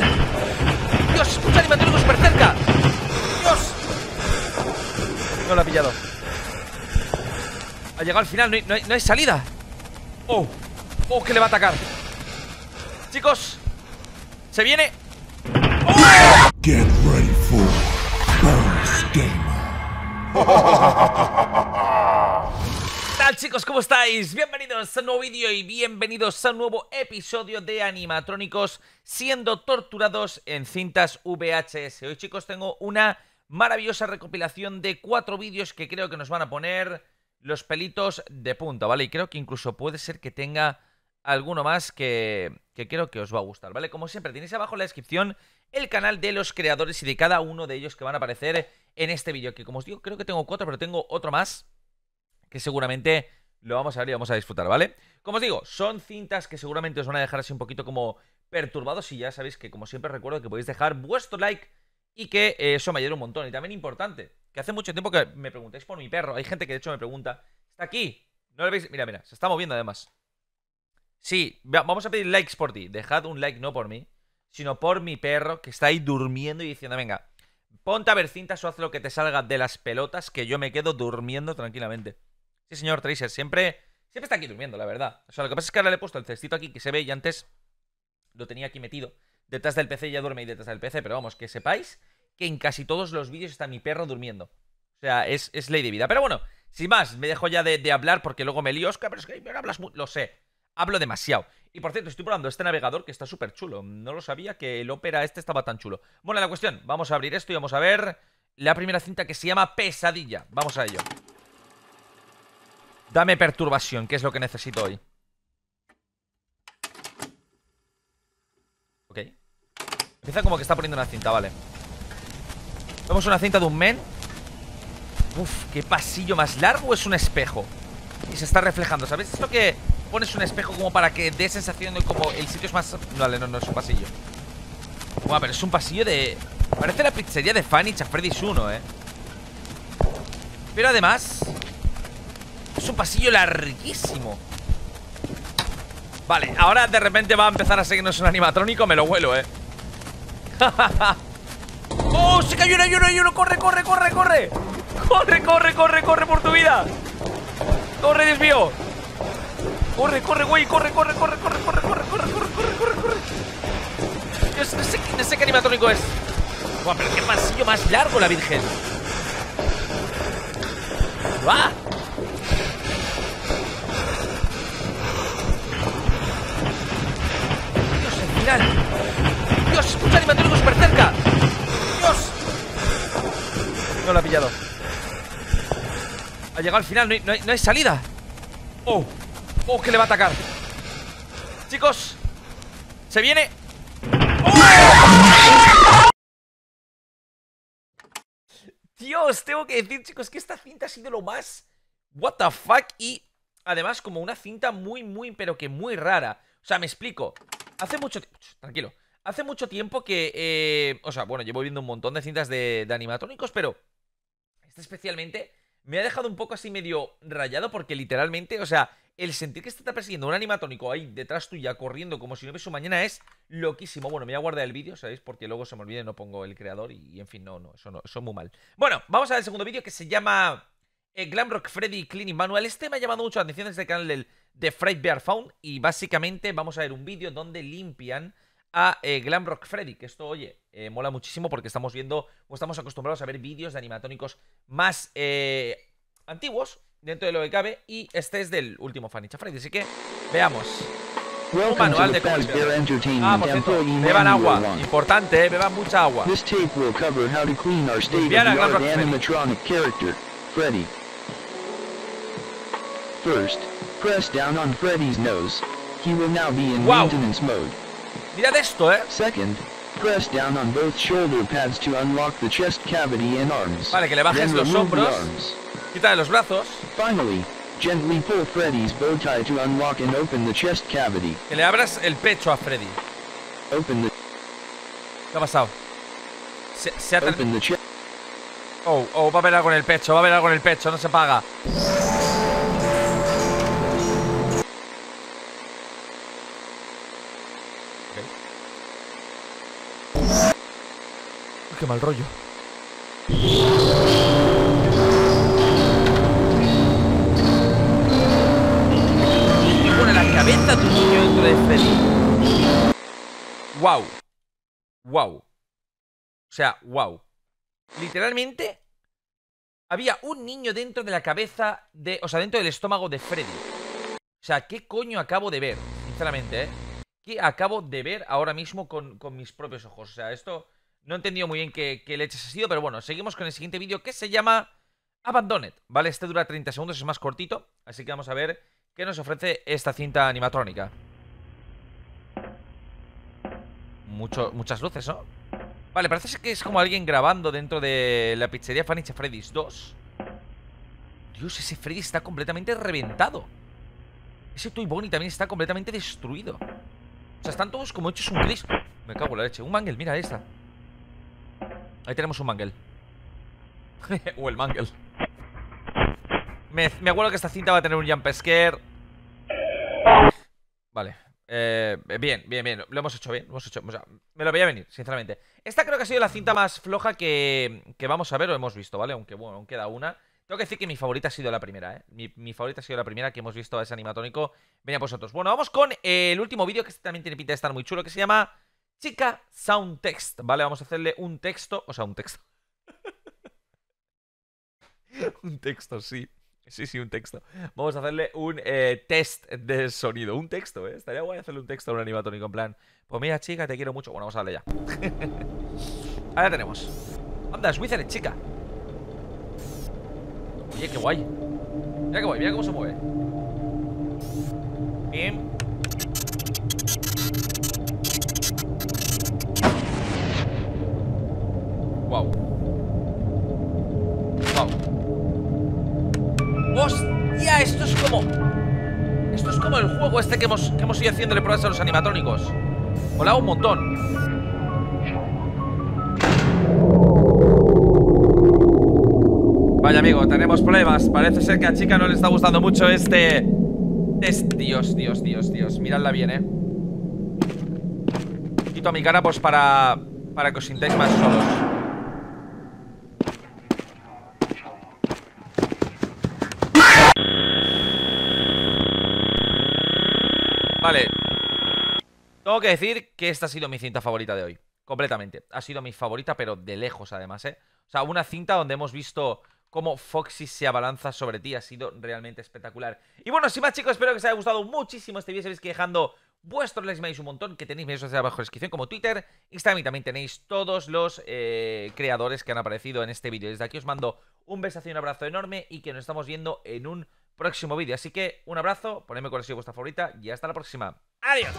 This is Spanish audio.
final. Dios, escucha animatrónico súper cerca. Dios. No lo ha pillado. Ha llegado al final, no hay, no hay- no hay salida. Oh, oh, que le va a atacar. Chicos, se viene. Get ready for Burns Gamer. ¿Qué tal chicos? ¿Cómo estáis? Bienvenidos a un nuevo vídeo y bienvenidos a un nuevo episodio de animatrónicos siendo torturados en cintas VHS. Hoy chicos tengo una maravillosa recopilación de cuatro vídeos que creo que nos van a poner los pelitos de punta, ¿vale? Y creo que incluso puede ser que tenga alguno más que, que creo que os va a gustar, ¿vale? Como siempre tenéis abajo en la descripción el canal de los creadores y de cada uno de ellos que van a aparecer en este vídeo, que como os digo creo que tengo cuatro, pero tengo otro más que seguramente lo vamos a ver y vamos a disfrutar, ¿vale? Como os digo, son cintas que seguramente os van a dejar así un poquito como perturbados y ya sabéis que como siempre recuerdo que podéis dejar vuestro like y que eh, eso me ayuda un montón. Y también importante, que hace mucho tiempo que me preguntáis por mi perro, hay gente que de hecho me pregunta, ¿está aquí? ¿No lo veis? Mira, mira, se está moviendo además. Sí, va- vamos a pedir likes por ti, dejad un like no por mí, sino por mi perro que está ahí durmiendo y diciendo, venga, ponte a ver cintas o haz lo que te salga de las pelotas que yo me quedo durmiendo tranquilamente. Sí, señor Tracer, siempre, siempre está aquí durmiendo, la verdad. O sea, lo que pasa es que ahora le he puesto el cestito aquí que se ve y antes lo tenía aquí metido. Detrás del PC y ya duerme ahí detrás del PC, pero vamos, que sepáis que en casi todos los vídeos está mi perro durmiendo. O sea, es, es ley de vida. Pero bueno, sin más, me dejo ya de, hablar porque luego me lío. Oscar, pero es que no hablas. Lo sé, hablo demasiado. Y por cierto, estoy probando este navegador que está súper chulo. No lo sabía que el Opera este estaba tan chulo. Bueno, la cuestión, vamos a abrir esto y vamos a ver la primera cinta que se llama Pesadilla. Vamos a ello. Dame perturbación, que es lo que necesito hoy. Ok. Empieza como que está poniendo una cinta, vale. Vemos una cinta de un men. Uf, qué pasillo más largo es un espejo. Y se está reflejando, ¿sabes? Esto que pones un espejo como para que dé sensación de como el sitio es más... Vale, no, no es un pasillo. Buah, pero es un pasillo de... Parece la pizzería de Fanny a Freddy's 1, ¿eh? Pero además... Es un pasillo larguísimo. Vale, ahora de repente va a empezar a seguirnos un animatrónico, me lo huelo, ¿eh? ¡Oh! ¡Se cayó uno, hay uno, hay uno! ¡Corre, corre, corre, corre! ¡Corre, corre, corre, corre por tu vida! ¡Corre, Dios mío! ¡Corre, corre, güey! ¡Corre, corre, corre, corre, corre, corre, corre, corre, corre, corre, corre! Dios, no sé, no sé qué animatrónico es. Buah, pero qué pasillo más largo la virgen. ¡Va! Dios, el Dios, escucha animatrónico súper cerca. Dios. No lo ha pillado. Ha llegado al final, no hay, no hay- no hay salida. Oh, oh, que le va a atacar. Chicos, se viene. ¡Oh! Dios, tengo que decir, chicos, que esta cinta ha sido lo más. What the fuck? Y además, como una cinta muy, muy, pero que muy rara. O sea, me explico. Hace mucho tiempo. Tranquilo. Hace mucho tiempo que. eh, o sea, bueno, llevo viendo un montón de cintas de, de animatrónicos, pero. Esta especialmente me ha dejado un poco así medio rayado porque literalmente, o sea, el sentir que te está persiguiendo un animatrónico ahí detrás tuya corriendo como si no hubiese mañana es loquísimo. Bueno, me voy a guardar el vídeo, ¿sabéis? Porque luego se me olvida y no pongo el creador y, en fin, no, no, eso no, eso es muy mal. Bueno, vamos a ver el segundo vídeo que se llama eh, Glamrock Freddy Cleaning Manual. Este me ha llamado mucho la atención desde el canal del, de Fright Bear Found y básicamente vamos a ver un vídeo donde limpian a eh, Glamrock Freddy, que esto, oye, eh, mola muchísimo porque estamos viendo o estamos acostumbrados a ver vídeos de animatónicos más eh, antiguos dentro de lo que cabe y este es del último Fanicha Freddy, así que veamos. Welcome manual de Ah, por cierto, Employee beban agua, Manual 1. importante, eh, beban mucha agua. Limpiar a Glamrock Freddy. First, press down on Freddy's nose. He will now be in Wow. maintenance mode. Mirad esto, eh. Second, press down on both shoulder pads to unlock the chest cavity and arms. Vale, que le bajes Then los hombros. arms. Quita los brazos, Finally, gently pull Freddy's bow tie to unlock and open the chest cavity. que le abras el pecho a Freddy. Open the ¿Qué ha pasado? Se, se ha open the chest. Oh, oh, va a haber algo en el pecho, va a haber algo en el pecho, no se paga. Qué mal rollo. Pone la cabeza de un niño dentro de Freddy. Wow. Wow. O sea, wow. Literalmente había un niño dentro de la cabeza de. O sea, dentro del estómago de Freddy. O sea, ¿qué coño acabo de ver? Sinceramente, ¿eh? ¿Qué acabo de ver ahora mismo con mis propios ojos? O sea, esto. No he entendido muy bien qué, qué leches ha sido, pero bueno, seguimos con el siguiente vídeo que se llama Abandoned, ¿vale? Este dura 30 segundos, es más cortito, así que vamos a ver qué nos ofrece esta cinta animatrónica. Muchas luces, ¿no? Vale, parece que es como alguien grabando dentro de la pizzería Furniture Freddy's 2 Dios, ese Freddy está completamente reventado Ese Toy Bonnie también está completamente destruido O sea, están todos como hechos un gris Me cago en la leche, un mangle, mira esta Ahí tenemos un mangle O el mangle me, acuerdo que esta cinta va a tener un jump scare. Vale. Eh, bien, bien, bien, lo hemos hecho bien, lo hemos hecho, me lo veía venir, sinceramente. Esta creo que ha sido la cinta más floja que, vamos a ver o hemos visto, ¿vale? Aunque, bueno, aún queda una. Tengo que decir que mi favorita ha sido la primera, ¿eh? Mi, mi favorita ha sido la primera que hemos visto a ese animatónico. Venía vosotros. Bueno, vamos con el último vídeo que este también tiene pinta de estar muy chulo Que se llama Chica Sound Text, ¿vale? Vamos a hacerle un texto, o sea, un texto Un texto, sí Sí, sí, un texto. Vamos a hacerle un eh, test de sonido. Un texto, ¿eh? Estaría guay hacerle un texto a un animatónico. En plan, pues mira, chica, te quiero mucho. Bueno, vamos a darle ya. Ahora tenemos. Anda, es Wizard, chica. Oye, qué guay. Mira qué guay, mira cómo se mueve. Bien. Wow. Wow. ¡Hostia! Esto es como... Esto es como el juego este que hemos, que hemos ido haciéndole pruebas a los animatrónicos Mola un montón Vaya amigo, tenemos problemas Parece ser que a chica no le está gustando mucho este... Test Dios, Dios, Dios, Dios Miradla bien, eh Quito a mi cara pues para... Para que os sintáis más solos Vale Tengo que decir que esta ha sido mi cinta favorita de hoy Completamente Ha sido mi favorita, pero de lejos además, ¿eh? O sea, una cinta donde hemos visto cómo Foxy se abalanza sobre ti Ha sido realmente espectacular Y bueno, sin más chicos, espero que os haya gustado muchísimo este vídeo Sabéis que dejando vuestros likes me un montón Que tenéis medios abajo en la descripción como Twitter, Instagram Y también tenéis todos los eh, creadores que han aparecido en este vídeo Desde aquí os mando un besazo y un abrazo enorme Y que nos estamos viendo en un próximo vídeo. Así que un abrazo, ponedme cuál ha sido vuestra favorita y hasta la próxima. ¡Adiós!